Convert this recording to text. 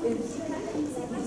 Eu